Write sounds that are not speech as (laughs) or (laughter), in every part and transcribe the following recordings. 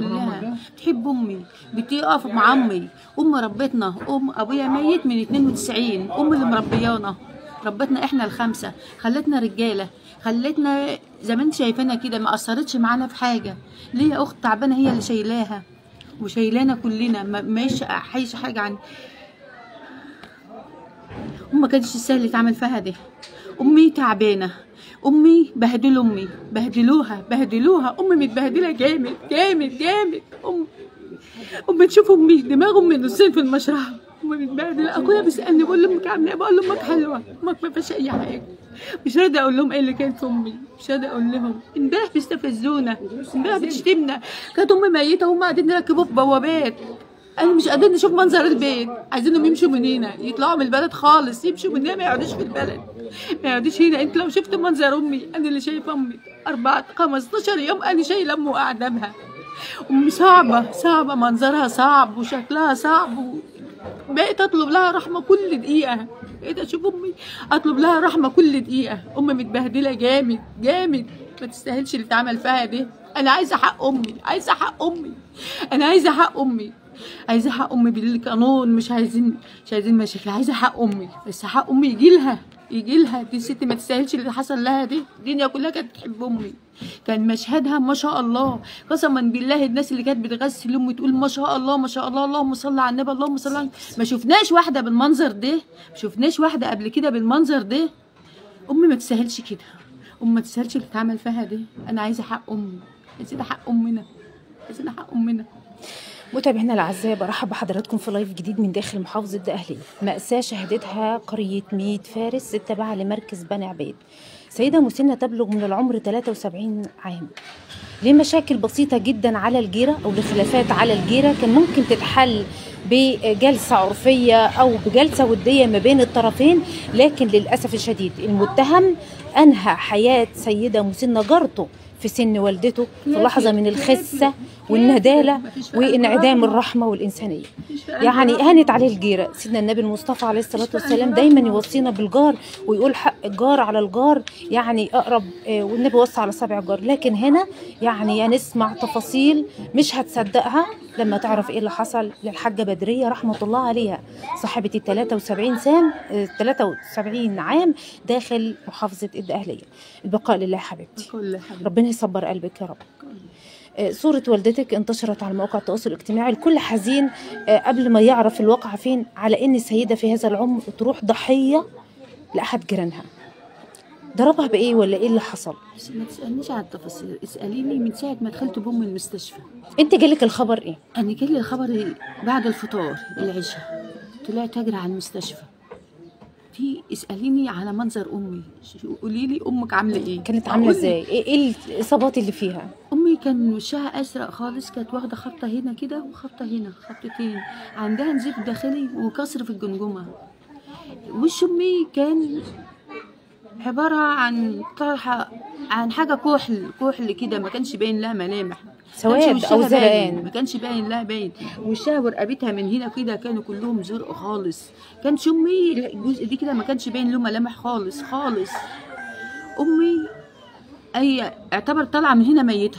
كلها. بتحب أمي. بتقف مع أمي. أم ربتنا. أم أبويا ميت من 92 أم اللي مربيانا. ربتنا إحنا الخمسة. خلتنا رجالة. خلتنا زي ما انت شايفانا كده. ما أثرتش معانا في حاجة. ليا أخت تعبانة هي اللي شايلاها. وشايلانا كلنا. ما مش حايشه حاجة عن وما كانش سهل يتعمل فيها ده أمي تعبانة. أمي بهدلوا أمي. بهدلوها بهدلوها. أمي متبهدلة جامد جامد جامد. أم أمي تشوف أمي دماغ أمي نصين في المشرحه أمي متبهدلة. أخويا بيسألني بقول له أمك عاملة إيه؟ بقول له أمك حلوة. أمك ما فيهاش أي حاجة. مش راضيه أقول لهم إيه اللي كان في أمي. مش راضيه أقول لهم. امبارح بيستفزونا امبارح بتشتمنا. كانت أمي ميتة وهم قاعدين يركبوا في بوابات. أنا مش قادرين نشوف منظر البيت. عايزينهم يمشوا من هنا. يطلعوا من البلد خالص. يمشوا من هنا. ما يقعدوش في البلد. ما يقعدوش هنا. أنت لو شفت منظر أمي أنا اللي شايفة أمي. أربعة 15 يوم أنا شايلة امي وقاعدة بها. أمي صعبة صعبة. منظرها صعب وشكلها صعب. و... بقيت أطلب لها رحمة كل دقيقة. بقيت أشوف أمي أطلب لها رحمة كل دقيقة. أمي متبهدلة جامد جامد. ما تستاهلش اللي اتعمل فيها ده. أنا عايزة حق أمي عايزة حق أمي. أنا عايزة حق أمي. عايزة حق أمي بالقانون مش عايزين مش عايزين مشاكل عايزة حق أمي. بس حق أمي يجي لها يجي لها دي ست ما تستاهلش اللي حصل لها دي. الدنيا كلها كانت بتحب أمي. كان مشهدها ما شاء الله. قسما بالله الناس اللي كانت بتغسل امي تقول ما شاء الله ما شاء الله اللهم صل على النبي اللهم صل على ما شفناش واحدة بالمنظر ده. ما شفناش واحدة قبل كده بالمنظر ده. أمي ما تستاهلش كده. أمي ما تستاهلش اللي اتعمل فيها ده أنا عايزة حق أمي. عايزين حق أمنا. عايزين حق أمنا. متابعينا الأعزاء برحب بحضراتكم في لايف جديد من داخل محافظة دقهليه مأساة شهدتها قرية ميت فارس التابعة لمركز بني عبيد. سيدة مسنة تبلغ من العمر 73 عام. لمشاكل بسيطة جدا على الجيرة أو لخلافات على الجيرة كان ممكن تتحل بجلسة عرفية أو بجلسة ودية ما بين الطرفين لكن للأسف الشديد المتهم أنهى حياة سيدة مسنة جارته في سن والدته في لحظة من الخسة والندالة وانعدام الرحمة. والإنسانية. يعني هانت عليه الجيرة سيدنا النبي المصطفى عليه الصلاة والسلام دايما يوصينا بالجار ويقول حق الجار على الجار يعني أقرب والنبي وصى على سبع جار. لكن هنا يعني هنسمع تفاصيل مش هتصدقها لما تعرف إيه اللي حصل للحاجة بدرية رحمة الله عليها. صاحبة ال 73 سنة 73 عام داخل محافظة الدقهلية البقاء لله حبيبتي. ربنا يصبر قلبك يا رب. صورة والدتك انتشرت على مواقع التواصل الاجتماعي. الكل حزين قبل ما يعرف الواقع فين على ان السيدة في هذا العمر تروح ضحية لأحد جيرانها. ضربها بإيه ولا إيه اللي حصل؟ ما تسألنيش على التفاصيل. اسأليني من ساعة ما دخلت بامي المستشفى. أنت جالك الخبر إيه؟ أنا جالي الخبر بعد الفطار العشاء. طلعت أجري على المستشفى. في اسأليني على منظر أمي. قولي لي أمك عاملة إيه. كانت عاملة إزاي؟ إيه إيه الإصابات اللي فيها؟ أمي كان وشها ازرق خالص كانت واخدة خبطة هنا كده وخبطة هنا. خبطتين عندها نزيف داخلي وكسر في الجمجمة. وش أمي كان عبارة عن طرحه عن حاجة كحل كحل كده ما كانش باين لها ملامح. سواد أو زرقان. ما كانش باين لها باين. وشها ورقبتها من هنا كده كانوا كلهم زرق خالص. كان أمي الجزء دي كده ما كانش باين له ملامح خالص خالص. أمي أي اعتبر طالعة من هنا ميتة.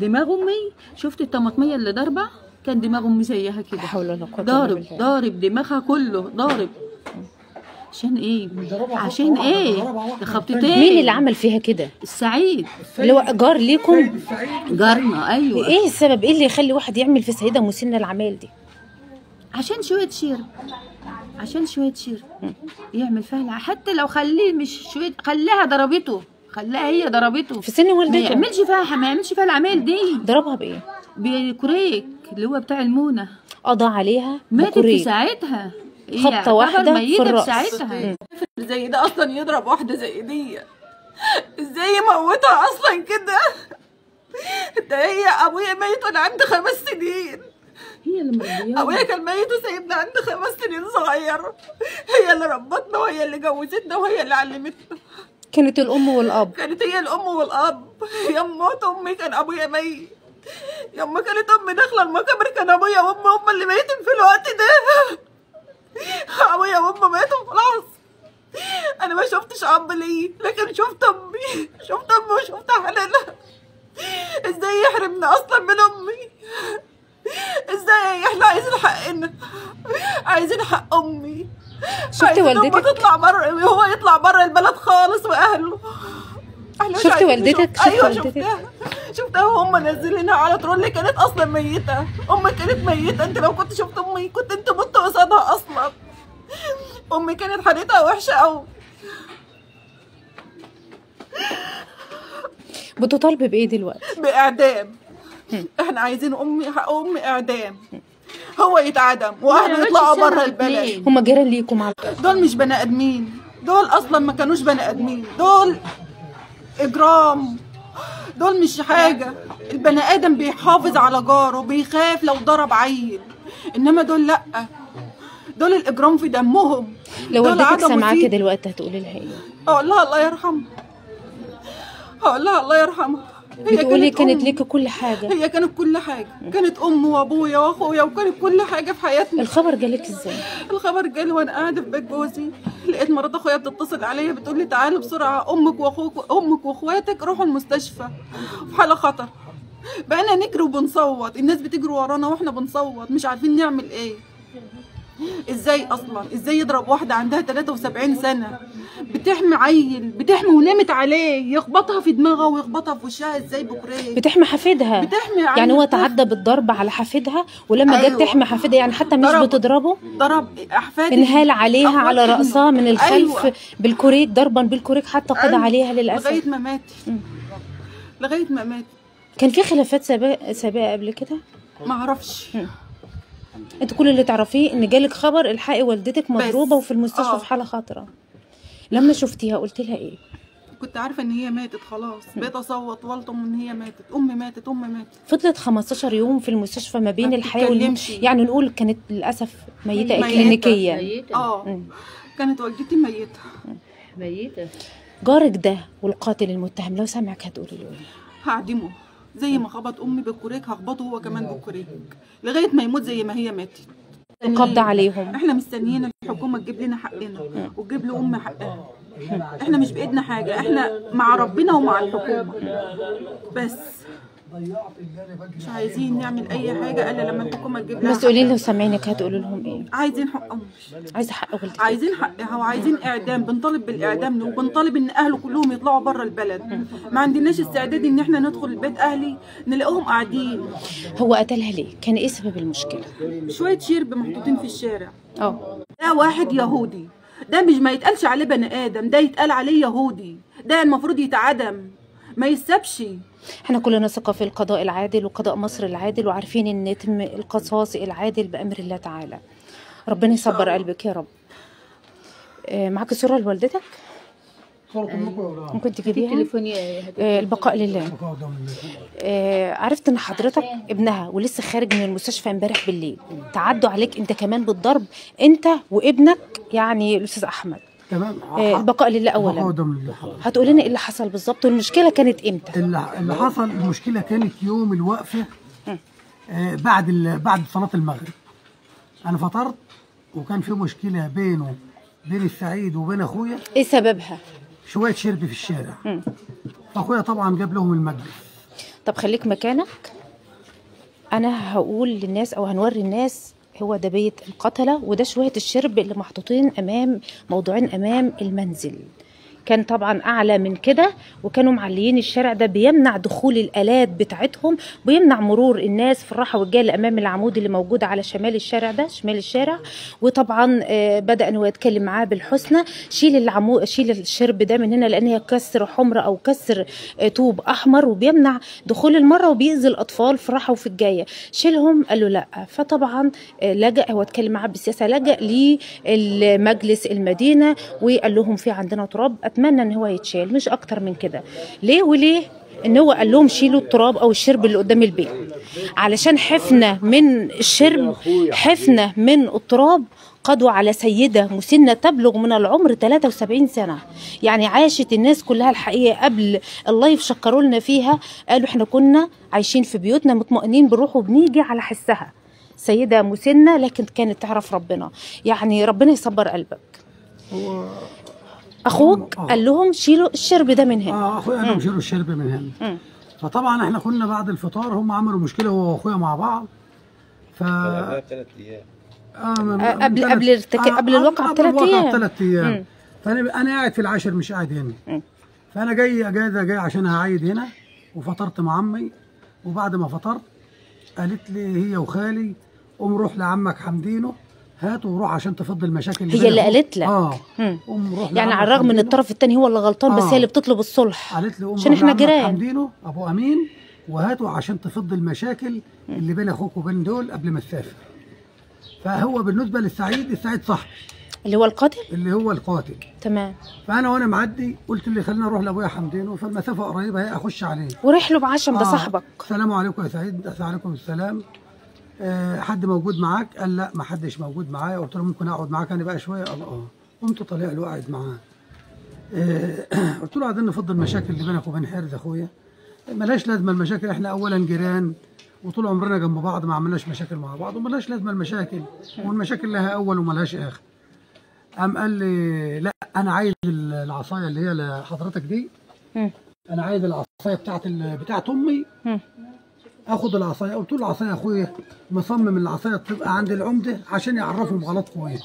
دماغ أمي شفت الطماطمية اللي ضاربة؟ كان دماغ أمي زيها كده. ضارب ضارب دماغها كله ضارب. عشان إيه؟ عشان إيه؟ خبطتين. مين اللي عمل فيها كده؟ السعيد اللي هو جار ليكم؟ جارنا أيوه. إيه السبب؟ إيه اللي يخلي واحد يعمل في سيده مسنة العمال دي؟ عشان شوية شرب عشان شوية شرب يعمل فيها حتى لو خليه مش شوية خلاها ضربته. خلاها هي ضربته. في سن ما والدته يعملش فيها ما يعملش فيها العمال دي. ضربها بإيه؟ بكريك اللي هو بتاع المونة. قضى عليها ماتت في. ساعتها. خبطة يعتبر واحدة في الرأس. ساعتها زي ده أصلا يضرب واحدة زي دي. إزاي يموتها أصلا كده؟ ده هي أبويا ميت وأنا عندي خمس سنين. هي اللي مربيانا. أبويا كان ميت وسايبنا عندي خمس سنين صغير. هي اللي ربتنا وهي اللي جوزتنا وهي اللي علمتنا. كانت الأم والأب. كانت هي الأم والأب. يوم موت أمي كان أبويا ميت. يوم ما كانت أمي داخلة المقابر كان أبويا وأمي هم اللي ميتين في الوقت ده. (laughs) ابويا وامي ماتوا خلاص. أنا ما شفتش أب لي لكن شفت أمي شفت امي وشفت حنانها إزاي يحرمنا أصلا من أمي؟ عايزين عايزين حق أمي. شفتي والدتك؟ تطلع بره هو يطلع بره البلد خالص وأهله. إحنا شفتي والدتك؟ شفتي أيوه والدتك؟ شفتها. شفتها وهم نازلينها على ترولي كانت أصلا ميتة؟ أمي كانت ميتة. أنت لو كنت شفت أمي كنت قصادها أصلا. أمي كانت حالتها وحشة قوي بتطالبي بإيه دلوقتي؟ بإعدام. إحنا عايزين أمي حق أمي إعدام. هو يتعدم وأهله يطلعوا بره البلد. هما جيران ليكم على دول مش بني آدمين. دول أصلا ما كانوش بني آدمين. دول إجرام. دول مش حاجة. البني آدم بيحافظ على جاره بيخاف لو ضرب عيل. إنما دول لأ. دول الإجرام في دمهم. لو والدتك سامعاكي. دلوقتي هتقولي لها إيه؟ أقول لها الله يرحمها. أقول لها الله يرحمها. هي بتقولي كانت أم. ليكي كل حاجة. هي كانت كل حاجة. كانت أم وأبويا وأخويا وكانت كل حاجة في حياتنا. الخبر جالك إزاي؟ الخبر جالي وأنا قاعدة في بيت جوزي. لقيت مرات أخويا بتتصل عليا بتقول لي تعالوا بسرعة أمك وأخوك أمك وأخواتك روحوا المستشفى. في حالة خطر. بقينا نجري وبنصوت. الناس بتجري ورانا وإحنا بنصوت مش عارفين نعمل إيه. إزاي أصلا إزاي يضرب واحدة عندها 73 سنة بتحمي عيل بتحمي ونامت عليه يخبطها في دماغها ويخبطها في وشها إزاي بكرية بتحمي حفيدها بتحمي عيل يعني هو. تعدى بالضرب على حفيدها ولما جت أيوة. تحمي حفيدها يعني حتى مش ضرب. بتضربه ضرب احفادي انهال عليها على. رأسها من الخلف أيوة. بالكوريك ضربا بالكوريك حتى قضى أيوة. عليها للأسف لغاية ما مات مم. لغاية ما مات كان في خلافات سابقة سابقة قبل كده ما أعرفش انت كل اللي تعرفيه ان جالك خبر الحقي والدتك مضروبة وفي المستشفى آه. في حالة خطرة. لما شفتيها قلت لها إيه؟ كنت عارفة إن هي ماتت خلاص. بقيت أصوت والطم إن هي ماتت. أمي ماتت أمي ماتت. فضلت 15 يوم في المستشفى ما بين والموت بتتكلمش. يعني نقول كانت للأسف ميتة ميتة. إكلينيكيا آه. مم. كانت والدتي ميتة. ميتة. جارك ده والقاتل المتهم لو سمعك هتقولي له إيه؟ هعدمه. زي ما خبط أمي بالكوريك هخبطه هو كمان بالكوريك لغاية ما يموت زي ما هي ماتت. القبض عليهم. إحنا مستنيين الحكومة تجيب لنا حقنا وتجيب لام حقها. إحنا مش بإيدنا حاجة. إحنا مع ربنا ومع الحكومة. بس. مش عايزين نعمل أي حاجة ألا لما الحكومة تجيب لنا المسؤولين حقها. لو سامعينك هتقولوا لهم إيه؟ عايزين حق امي عايزه حق والدتك عايزين حقها وعايزين إعدام بنطالب بالإعدام وبنطالب إن اهله كلهم يطلعوا بره البلد. ما عندناش استعداد إن إحنا ندخل بيت أهلي نلاقيهم قاعدين. هو قتلها ليه؟ كان إيه سبب المشكلة؟ شوية شرب محطوطين في الشارع. أه. ده واحد يهودي. ده مش ما يتقالش عليه بني آدم ده يتقال عليه يهودي. ده المفروض يتعدم. ما يسابش. إحنا كلنا ثقة في القضاء العادل وقضاء مصر العادل وعارفين إن يتم القصاص العادل بأمر الله تعالى. ربنا يصبر قلبك يا رب. آه، معاك صورة لوالدتك ممكن تجيبيها؟ آه، البقاء لله. آه، عرفت إن حضرتك ابنها ولسه خارج من المستشفى امبارح بالليل. تعدوا عليك أنت كمان بالضرب. أنت وابنك يعني الأستاذ أحمد. تمام؟ آه، البقاء لله اولا. قدم لله حاضر. هتقول لنا إيه اللي حصل بالظبط والمشكلة كانت إمتى؟ اللي اللي حصل المشكلة كانت يوم الوقفة آه، بعد ال- بعد صلاة المغرب. أنا فطرت وكان في مشكلة بينه بين السعيد وبين أخويا. إيه سببها؟ شوية شرب في الشارع. فاخويا طبعا جاب لهم المجلس. طب خليك مكانك. أنا هقول للناس أو هنوري الناس هو ده بيت القتلة وده شوية الشرب اللي محطوطين أمام موضوعين أمام المنزل. كان طبعا أعلى من كده وكانوا معليين الشارع ده بيمنع دخول الآلات بتاعتهم ويمنع مرور الناس في الراحة والجاية امام العمود اللي موجود على شمال الشارع ده شمال الشارع. وطبعا آه، بدأ إن هو يتكلم معاه بالحسنى. شيل العمود شيل الشرب ده من هنا لأن هي كسر حمرة أو كسر آه، طوب أحمر وبيمنع دخول المرة وبيأذي الأطفال في الراحة وفي الجاية. شيلهم قال له لأ. فطبعا آه، لجأ هو اتكلم معاه بالسياسة لجأ لمجلس المدينة وقال لهم في عندنا تراب أتمنى إن هو يتشال مش أكتر من كده. ليه وليه؟ إن هو قال لهم شيلوا التراب أو الشرب اللي قدام البيت. علشان حفنة من الشرب حفنة من التراب قضوا على سيدة مسنة تبلغ من العمر 73 سنة. يعني عاشت الناس كلها الحقيقة قبل اللايف شكروا لنا فيها. قالوا إحنا كنا عايشين في بيوتنا مطمئنين بنروح وبنيجي على حسها. سيدة مسنة لكن كانت تعرف ربنا. يعني ربنا يصبر قلبك. أخوك آه. قال لهم شيلوا الشرب ده من هنا. آه أخويا قال لهم شيلوا الشرب من هنا. فطبعا إحنا كنا بعد الفطار هم عملوا مشكلة هو وأخويا مع بعض. ف ثلاث أيام. آه آه، قبل- قبل قبل الواقعة قبل بثلاث الواقعة أيام. بثلاث أيام. فانا أنا قاعد في العاشر مش قاعد هنا. فأنا جاي اجازه جاي عشان هعيد هنا. وفطرت مع عمي. وبعد ما فطرت قالت لي هي وخالي قوم روح لعمك حمدينو هاته وروح عشان تفضي المشاكل هي اللي. قالت لك؟ آه. قوم روح يعني على الرغم إن. الطرف الثاني هو اللي غلطان بس آه. هي اللي بتطلب الصلح. قالت لي قوم عشان إحنا جيران. أبو أمين وهاته عشان تفضي المشاكل اللي بين أخوك وبين دول قبل ما تسافر. فهو بالنسبة للسعيد السعيد صاحبي. اللي هو القاتل؟ اللي هو القاتل. تمام. فأنا وأنا معدي قلت اللي خلينا أروح لأبويا حمدينو فالمسافة قريبة هي أخش عليه. ورايح له بعشم ده آه، صاحبك. السلام عليكم يا سعيد السلام عليكم السلام. آه حد موجود معاك؟ قال لا ما حدش موجود معايا. قلت له ممكن أقعد معاك أنا بقى شوية؟ قال آه. قمت طالع له قاعد معاه. آه (clears throat) قلت له عايزين نفضل المشاكل اللي بينك وبين حارس أخويا. ملاش لازمة المشاكل إحنا اولا جيران وطول عمرنا جنب بعض ما عملناش مشاكل مع بعض وملاش لازمة المشاكل والمشاكل لها أول وملهاش آخر. قام قال لي لا أنا عايز العصاية اللي هي لحضرتك دي. أنا عايز العصاية بتاعت بتاعت أمي. اخد العصاية. قلت له العصاية يا أخويا مصمم العصاية تبقى عند العمدة عشان يعرفهم غلطكم إيه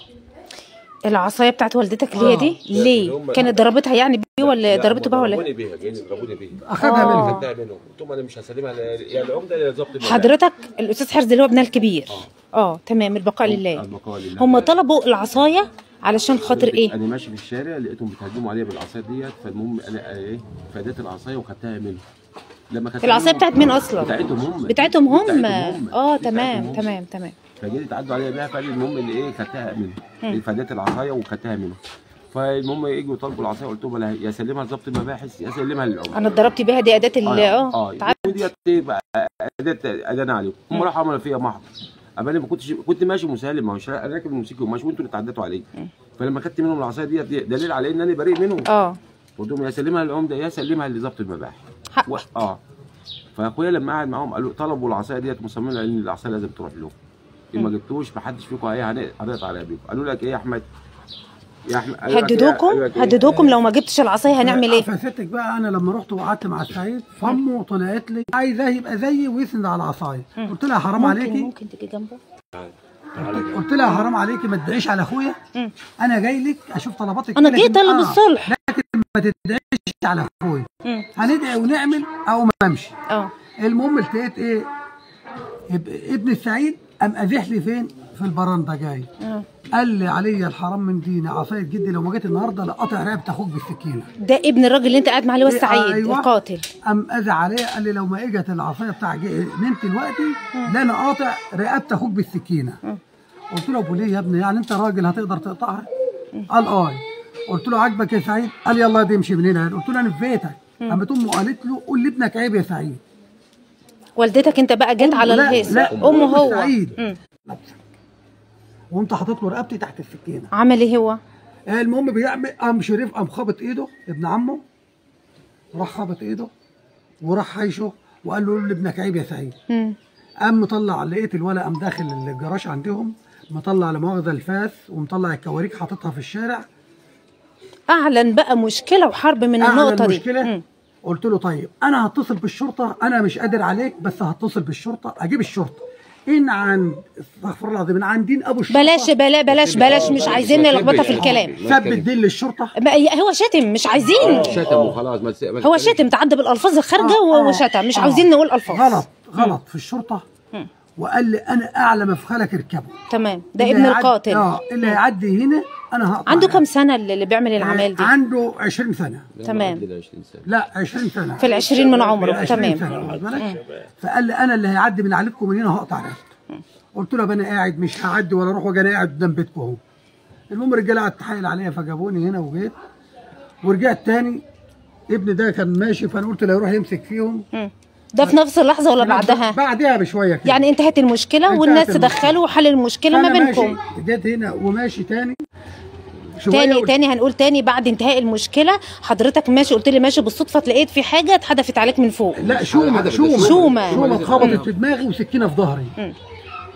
العصاية بتاعت والدتك اللي هي آه. دي؟ ليه؟ كانت ضربتها يعني بيه ولا ضربته بقى ولا ضربوني بيها جايين يضربوني بيها. اخدها آه. منه خدتها منهم. قلت لهم أنا مش هسلمها يا العمدة يا ظبط المبيعات. حضرتك الأستاذ حرز اللي هو ابنها الكبير. آه. تمام البقاء لله. البقاء لله. هم طلبوا العصاية علشان خاطر إيه؟ أنا ماشي في الشارع لقيتهم بيتهجموا عليا بالعصاية ديت فالمهم أنا إيه فديت العصاية وخدتها منهم. لما خدتها العصايه بتاعت مين أصلا؟ بتاعتهم هم. بتاعتهم هم. آه تمام. تمام تمام. فجيت يتعدوا عليا بيها فقال المهم اللي إيه خدتها منهم. فديت العصاية وخدتها منهم. فالمهم يجوا يطالبوا العصاية قلت لهم يا سلمها لظبط المباحث يا سلمها للعمده أنا اتضربت بيها دي أداة ال آه آه وديت إيه بقى أداة ادانه عليهم. هم راحوا عملوا فيها محضر. أما أنا ما كنتش كنت ماشي مسالم ما هو أنا راكب الموسيقى وماشي وأنتوا اللي اتعدتوا عليا. فلما خدت منهم العصاية ديت دي دليل على إن أنا بريء منهم. آه. قلت لهم يا سلمها للعمده يا سلمها لظبط المباحث. و... آه. فأخويا لما قعد معاهم قالوا طلبوا العصاية ديت مصممين على إن العصاية لازم تروح لهم إن ما جبتوش ما حدش فيكم إيه هن- هنقطع على بيكم قالوا لك إيه يا أحمد؟ يا أحمد قالوا لك إيه؟ هددوكم؟ إيه؟ هددوكم لو ما جبتش العصاية هنعمل إيه؟ فستك بقى. أنا لما رحت وقعدت مع السعيد فامه طلعت لي عايزاه يبقى زيي ويسند على العصاية. قلت لها حرام ممكن عليكي. ممكن تيجي جنبه؟ قلت لها حرام عليكي ما تدعيش على أخويا. أنا جاي لك أشوف طلباتك أنا جيت لكن- طلب آه، الصلح ما تدعيش على أخويا. هندعي ونعمل أو ما امشي آه. المهم التقيت إيه؟ اب- ابن السعيد قام ازح لي فين؟ في البرندة جاي. آه. قال لي علي الحرام من ديني عصاية جدي لو ما جيت النهارده لقطع رقبة أخوك بالسكينة. ده ابن الراجل اللي انت قاعد معاه اللي هو إيه، السعيد أيوة. القاتل. قام أذى عليه قال لي لو ما اجت العصاية بتاع نمت دلوقتي لا أنا قاطع رقبة أخوك بالسكينة. قلت له أبو ليه يا ابني؟ يعني أنت راجل هتقدر تقطعها؟ قال آه. قلت له عاجبك يا سعيد؟ قال يلا دي امشي من هنا. قلت له أنا في بيتك. قامت أمه قالت له قول لابنك عيب يا سعيد. والدتك انت بقى جيت على الهيصة. أمه هو. سعيد. وانت حاطط له رقبتي تحت السكينة. عمل إيه هو؟ آه، المهم بيعمل قام شريف قام خابط ايده ابن عمه راح خابط ايده وراح حيشه وقال له لابنك عيب يا سعيد. قام مطلع لقيت الولد قام داخل الجراج عندهم مطلع لا مؤاخذه الفاس ومطلع الكواريك حاططها في الشارع. أعلن بقى مشكلة وحرب من أعلن النقطة دي. مشكلة؟ مم. قلت له طيب أنا هتصل بالشرطة أنا مش قادر عليك بس هتصل بالشرطة أجيب الشرطة. إن عن استغفر الله العظيم إن عن دين أبو الشرطة. بلاش بلا بلاش بلاش مش عايزين نلخبطها في الكلام. سب الدين للشرطة؟ هو شتم مش عايزين. شتم وخلاص هو. شتم تعدى بالالفاظ الخارجه آه، آه، وشتم مش آه. عاوزين نقول ألفاظ. غلط غلط في الشرطة. وقال لي أنا اعلى مفخلك اركبه تمام ده ابن القاتل. آه اللي هيعدي هنا أنا هقطع عنده. كام سنة اللي اللي بيعمل الاعمال دي؟ عنده 20 سنة. تمام. 20 لا 20 سنة. في العشرين من عمره. 20 تمام. سنة، بالك؟ فقال لي أنا اللي هيعدي من عليكم من هنا هقطع رقبته قلت له أنا قاعد مش هعدي ولا أروح وأجي أنا قاعد قدام بيتكم أهو. المهم الرجاله قعدت تحايل عليا فجابوني هنا وجيت. ورجعت تاني ابني ده كان ماشي فأنا قلت له يروح يمسك فيهم. مم. ده في نفس اللحظة ولا بعدها؟ بعدها بشوية كده. يعني انتهت المشكلة انتهت والناس المشكلة. تدخلوا وحل المشكلة ما بينكم ماشي. جيت هنا وماشي تاني. تاني قلت- تاني هنقول تاني بعد انتهاء المشكلة. حضرتك ماشي قلت لي ماشي بالصدفة لقيت في حاجة اتحدفت عليك من فوق. لا شومة شومة. شومة. شومة اتخبطت في دماغي وسكينة في ظهري.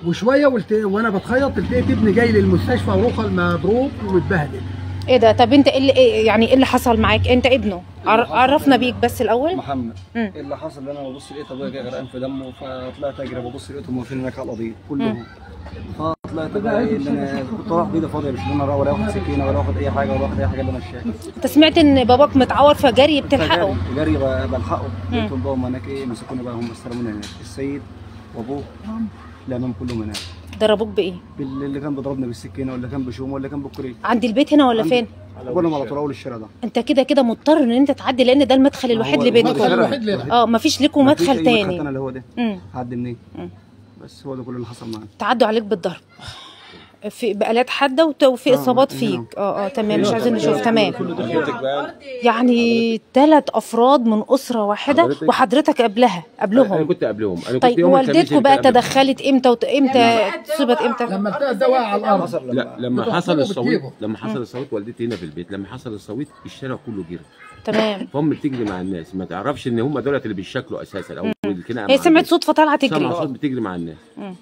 وشوية قلت وأنا بتخيط لقيت ابني جاي للمستشفى ورخل مضروب ومتبهدل. إيه ده؟ طب أنت إيه اللي إيه يعني إيه اللي حصل معاك؟ أنت ابنه. عر- عرفنا بيك بس الأول؟ محمد مم. اللي حصل؟ ان أنا ببص لقيت أبويا جاي غرقان في دمه فطلعت أجري ببص لقيتهم واقفين هناك على القضيب كلهم طلعت بقى إيه، إن أنا كنت رايح بايدي فاضية مش إن أنا ولا واخد سكينة ولا واخد أي حاجة ولا واخد أي حاجة إلا مشاها أنت سمعت إن باباك متعور فجري بتلحقه؟ جري بلحقه. لقيتهم بقى هم هناك إيه؟ مسكوني بقى هم استلموني هناك. السيد وأبوه الامام كلهم هناك. ضربوك بإيه؟ بال- اللي كان بيضربني بالسكينة واللي كان بشومة واللي كان بالكريت عند البيت هنا ولا فين؟ كلهم على طول أول الشارع ده. أنت كده كده مضطر إن أنت تعدي لأن ده المدخل الوحيد لبيتكم. المدخل. آه مفيش لكم مدخل تاني. تاني اللي هو ده. هعدي منين. بس هو ده كل اللي حصل معايا. تعدوا عليك بالضرب. في بآلات حادة وت- وفي آه، اصابات هنا. فيك. آه آه تمام. مش عايزين نشوف. تمام. يعني ثلاث أفراد من أسرة واحدة حضرتك- وحضرتك قبلها أنا قبلهم كنت قبلهم. أنا كنت طيب والدتكم بقى. تدخلت إمتى وت... إمتى؟ تصيبت إمتى؟ لما التقى ده وقع على الأرض. لا لما حصل الصويت. لما حصل الصويت والدتي هنا في البيت لما حصل الصويت الشارع كله جري. تمام. (laughs) فهم بتجري مع الناس. ما تعرفش إن هم دولت اللي بيشكلوا أساسا. أو الخناقة هي مع سمعت. صوت فطالعه تجري. صوت بتجري مع الناس.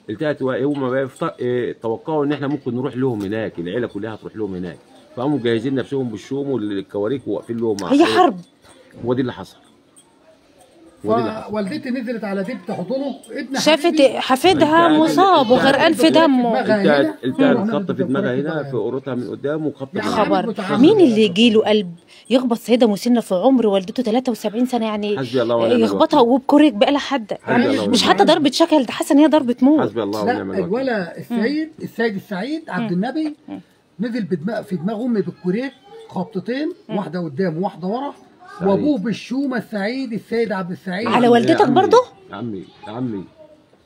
التقت هم بقى إيه، توقعوا إن إحنا ممكن نروح لهم هناك. العيلة كلها هتروح لهم هناك. فقاموا مجهزين نفسهم بالشوم والكواريك وواقفين لهم هي حرب. هو دي اللي حصل هو دي اللي حصل فوالدتي نزلت على ديب تحضنه. ابن شافت حبيبي حفيدها مصاب وغرقان في دمه. مم. خبطه في دماغها هنا في قرطها من قدام وخبطه يا من خبر. مين اللي يجيله قلب؟ يخبط سيدة مسنة في عمر والدته 73 سنة يعني حسبي الله ونعم يخبطها. وبكوريك بقى لها حد الله مش حتى ضربة شكل ده حاسة إن هي ضربة موت. حسبي الله ونعم الوكيل. الولا السيد السيد السعيد عبد النبي نزل بدماغ في دماغ أمي بالكوريك خبطتين واحدة قدام وواحدة ورا. سعيد. وابوه بالشومة السعيد السيد عبد السعيد على والدتك عمي- برضه؟ يا عمي يا عمي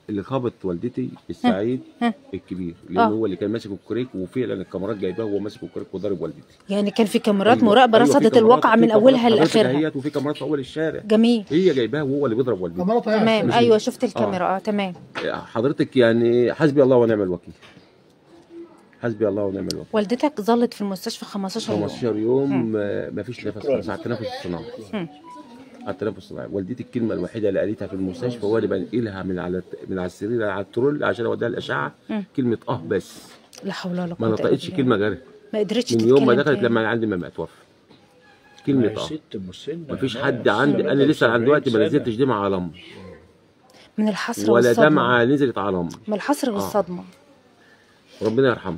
اللي خبط والدتي السعيد ها. الكبير آه. لأن هو اللي كان ماسك الكوريك وفعلا الكاميرات جايباه وهو ماسك الكوريك وضارب والدتي يعني كان في كاميرات أيوة. مراقبة أيوة، رصدت الواقعه من أولها حضرتك لآخرها وفي كاميرات في أول الشارع جميل هي جايباه وهو اللي بيضرب والدتي. تمام أيوه شفت الكاميرا آه تمام حضرتك يعني حسبي الله ونعم الوكيل حسبي الله ونعم الوكيل. والدتك ظلت في المستشفى 15 يوم. 15 يوم ما فيش نفس خالص على التنفس الصناعي. على التنفس الصناعي والدتي الكلمة الوحيدة اللي قالتها في المستشفى هو اللي بنقلها من على من على السرير على الترول عشان أوديها الاشعه. كلمة أه بس. لا حول ولا ما قوة إلا نطقتش. كلمة غيرها. ما قدرتش من يوم ما تتكلم دخلت. لما عندي ما توفى كلمة أه. مفيش حد عندي أنا لسه عند دلوقتي ما 70 نزلتش دمعة على أمي. من الحسره ولا والصدمة. دمعة نزلت على أمي. من الحسره والصدمة. ربنا يرحمه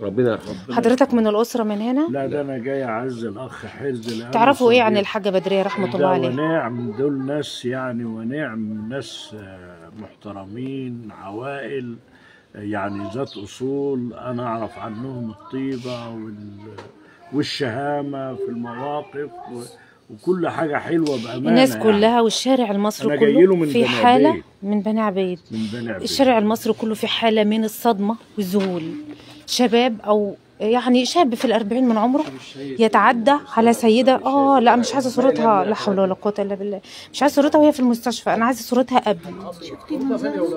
ربنا يرحمه حضرتك من الأسرة من هنا لا ده أنا جاي أعز الأخ حرز تعرفوا إيه عن. الحاجة بدرية رحمة الله عليها ونعم دول ناس يعني ونعم ناس آه، محترمين عوائل آه، يعني ذات أصول أنا أعرف عنهم الطيبة وال والشهامة في المواقف و... وكل حاجة حلوة بأمانة الناس يعني. كلها والشارع المصري أنا جاي له كله من في حالة. من بني عبيد من بني عبيد الشارع المصري كله في حالة من الصدمة والذهول شباب أو يعني شاب في الأربعين من عمره يتعدى على سيدة. آه لا مش عايزة صورتها لا حول ولا قوة إلا بالله. مش عايزة صورتها وهي في المستشفى أنا عايزة صورتها قبل.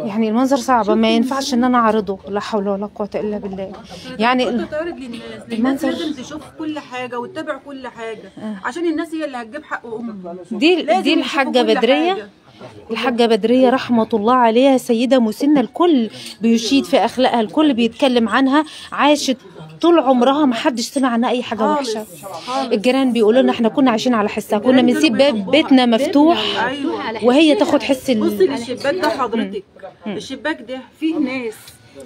يعني المنظر صعب ما ينفعش إن أنا أعرضه لا حول ولا قوة إلا بالله. يعني المنظر- لازم تشوف كل حاجة وتتابع كل حاجة عشان الناس هي اللي هتجيب حق امهم دي دي الحاجة بدرية؟ حاجة. الحاجة بدرية رحمة الله عليها سيدة مسنة الكل بيشيد في أخلاقها الكل بيتكلم عنها عاشت طول عمرها ما حدش سمع عنها أي حاجة وحشة. الجيران بيقولوا لنا إحنا كنا عايشين على حسها كنا بنسيب باب بيتنا مفتوح أيوه. وهي تاخد حس بصي ال... للشباك ده حضرتك. الشباك ده فيه ناس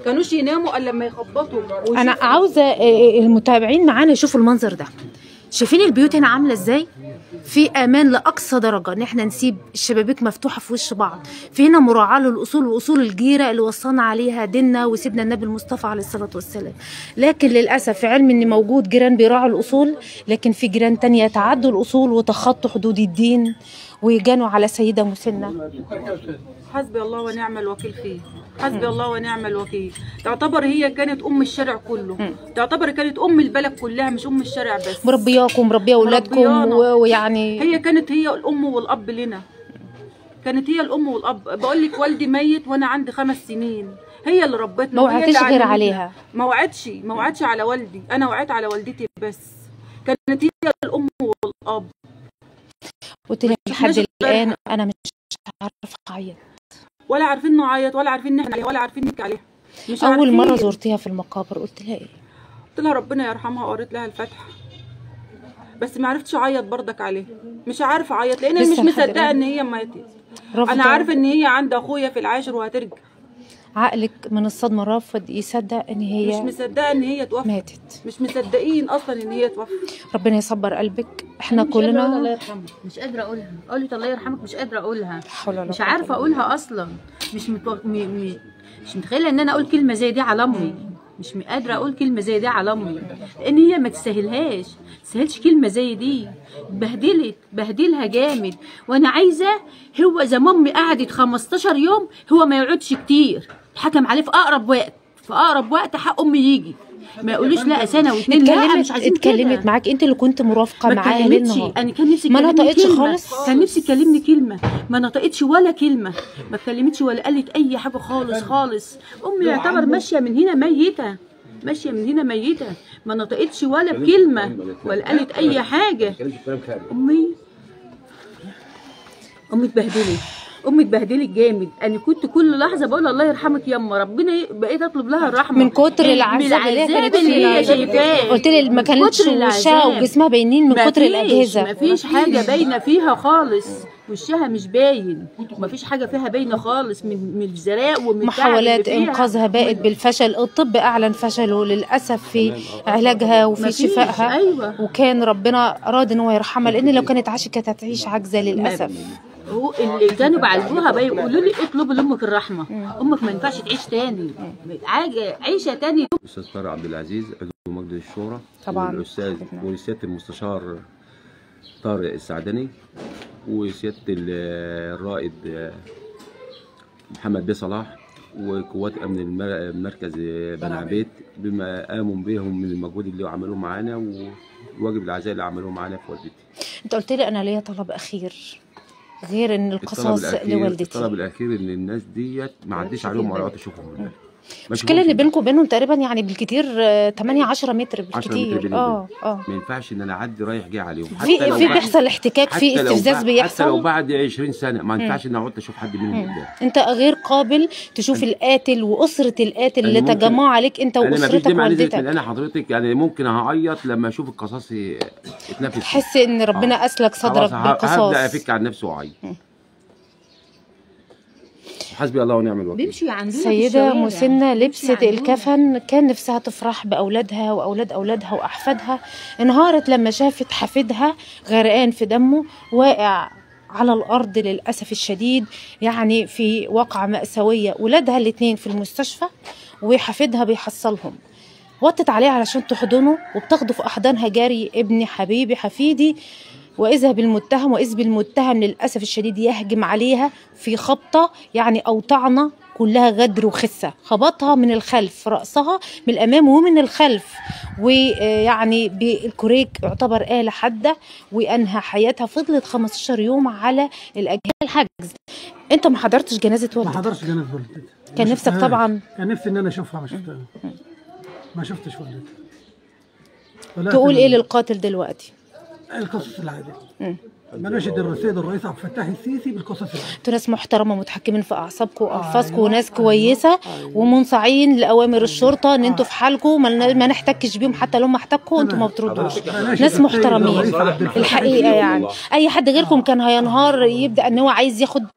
كانوش يناموا إلا لما يخبطوا. أنا عاوزة آه، المتابعين معانا يشوفوا المنظر ده. شايفين البيوت هنا عاملة إزاي؟ في أمان لأقصى درجة. ان إحنا نسيب الشبابيك مفتوحة في وش بعض. في هنا مراعاة للأصول وأصول الجيرة اللي وصانا عليها ديننا وسيدنا النبي المصطفى عليه الصلاة والسلام. لكن للأسف في علم إن موجود جيران بيراعوا الأصول لكن في جيران تانية تعدوا الأصول وتخطوا حدود الدين. ويجانوا على سيدة مسنة. حسبي الله ونعم الوكيل فيه. حسبي الله ونعم الوكيل. تعتبر هي كانت أم الشارع كله. تعتبر كانت أم البلد كلها مش أم الشارع بس. مربياكم مربيه أولادكم ويعني هي كانت هي الأم والأب لنا. كانت هي الأم والأب. بقول لك والدي ميت وأنا عندي خمس سنين. هي اللي ربتنا ما وعدتش غير. عليها. ما وعدش ما وعدش على والدي. أنا وعدت على والدتي بس. كانت هي الأم والأب. قلت لك لحد الآن أنا مش عارفة أعيط. ولا عارفين نعيط ولا عارفين نحن عليها ولا عارفين نبكي عليها مش أول عارفين. مرة زرتيها في المقابر قلت لها إيه؟ قلت لها ربنا يرحمها وقريت لها الفاتحه بس ما عرفتش أعيط برضك عليها مش عارفة أعيط لأن أنا مش مصدقة. إن هي ماتت. أنا عارفة إن هي عندها أخويا في العاشر وهترجع. عقلك من الصدمة رافض يصدق إن مش هي مصدقة إن هي توفت. ماتت. مش مصدقين أصلا إن هي توفت. ربنا يصبر قلبك. إحنا مش قادرة أقول الله كلنا يرحمك مش قادرة أقولها. قولت الله يرحمك مش قادرة أقولها. حول ولا مش عارفة أقولها أصلا. مش متو... م... م... مش متخيلة إن أنا أقول كلمة زي دي على أمي. مش قادرة أقول كلمة زي دي على أمي. لأن هي ما تستاهلهاش. ما تستاهلش كلمة زي دي. بهدلت بهدلها جامد. وأنا عايزة هو زي ما امي قعدت 15 يوم هو ما يقعدش كتير. حكم عليه في أقرب وقت. في أقرب وقت حق أمي يجي. ما يقولوش لا سنة واتنين لا مش عايزين اتكلمت. معاك. انت اللي كنت مرافقة معاها ليل نهار أنا كان نفسي ما نطقتش. خالص؟ كان نفسي تكلمني كلمة. ما نطقتش ولا كلمة. ما اتكلمتش ولا قالت أي حاجة خالص خالص. أمي يعتبر ماشية من هنا ميتة. ماشية من هنا ميتة. ما نطقتش ولا بكلمة ولا قالت أي حاجة. أمي. أمي اتبهدلت أمي اتبهدلت جامد. أنا كنت كل لحظة بقول الله يرحمك يما ربنا بقيت أطلب لها الرحمة. من كتر من العذاب اللي هي. شايفاه. قلت لي ما كانتش وشها. وجسمها باينين من كتر الأجهزة. مفيش حاجة باينة فيها خالص. وشها مش باين. مفيش حاجة فيها باينة خالص. من من الزراء ومن محاولات. إنقاذها باءت بالفشل. الطب أعلن فشله للأسف في علاجها وفي شفائها. أيوة. وكان ربنا اراد إن هو يرحمها لأن لو كانت عاشت كانت هتعيش عاجزة للأسف. اللي كانوا بعالجوها بقى يقولوا لي اطلب لامك الرحمة. أمك ما ينفعش تعيش تاني. عيشه تاني. الاستاذ طارق عبد العزيز عضو مجلس الشورى. طبعاً. والاستاذ. وسياده المستشار طارق السعدني وسيادة ال- الرائد محمد بيه صلاح وقوات أمن المر- مركز بني عبيد. بما قاموا بهم من المجهود اللي عملوه معانا وواجب العزاء اللي عملوه معانا في والدتي. أنت قلت لي أنا ليا طلب أخير. غير إن الأخير- لوالدتي. الطلب الأخير إن الناس ديت ما عديش عليهم اشوفهم ما المشكلة اللي. بينكم وبينهم تقريبا يعني بالكتير آه، 8 10 متر 10 متر بالكتير آه آه. ما ينفعش إن أنا أعدي رايح جاي عليهم. في في بيحصل احتكاك في استفزاز بعد- حتى لو بيحصل بعد 20 سنة ما ينفعش إن أقعد أشوف حد منهم قدام. أنت غير قابل تشوف القاتل وأسرة القاتل اللي تجمعوا عليك أنت وأسرتك ووالدتك. أنا حضرتك يعني ممكن هعيط لما أشوف القصاص اتنفس تحس إن ربنا آه. أسلك صدرك ه- هبدأ بالقصاص أفك عن نفسي وأعيط. حسبي الله ونعم الوكيل بيمشوا في سيدة الشوارع. مسنة بيمشوا لبست. الكفن كان نفسها تفرح بأولادها وأولاد أولادها وأحفادها انهارت لما شافت حفيدها غرقان في دمه واقع على الأرض للأسف الشديد يعني في واقعة مأساوية ولادها الاتنين في المستشفى وحفيدها بيحصلهم وطت عليه علشان تحضنه وبتاخده في أحضانها جاري ابني حبيبي حفيدي وإذا بالمتهم وإذ بالمتهم للأسف الشديد يهجم عليها في خبطة يعني أو طعنة كلها غدر وخسة. خبطها من الخلف رأسها من الأمام ومن الخلف. ويعني بالكوريك يعتبر آلة حادة وأنهى حياتها. فضلت 15 يوم على الأجهزة. الحجز. أنت ما حضرتش جنازة ما والدك حضرش جنازة والدتي. كان ما نفسك. طبعا؟ كان نفسي إن أنا أشوفها ما شفتها ما شفتش والدتي. تقول إيه للقاتل دلوقتي؟ القصص العادي مم. بناشد السيد الرئيس عبد الفتاح السيسي بالقصص العادي أنتوا ناس محترمه متحكمين في أعصابكم واحفادكم وناس كويسة ومنصاعين لأوامر الشرطة إن أنتوا في حالكم ما نحتكش بيهم حتى لو ما احتكوا أنتوا ما بتردوش ناس محترمين. الحقيقة يعني. أي حد غيركم كان هينهار يبدأ إن هو عايز ياخدكم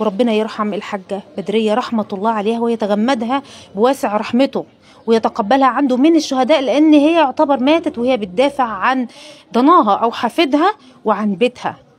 وربنا يرحم الحاجة بدرية رحمة الله عليها ويتغمدها بواسع رحمته. ويتقبلها عنده من الشهداء لأن هي يعتبر ماتت وهي بتدافع عن ضناها أو حفيدها وعن بيتها.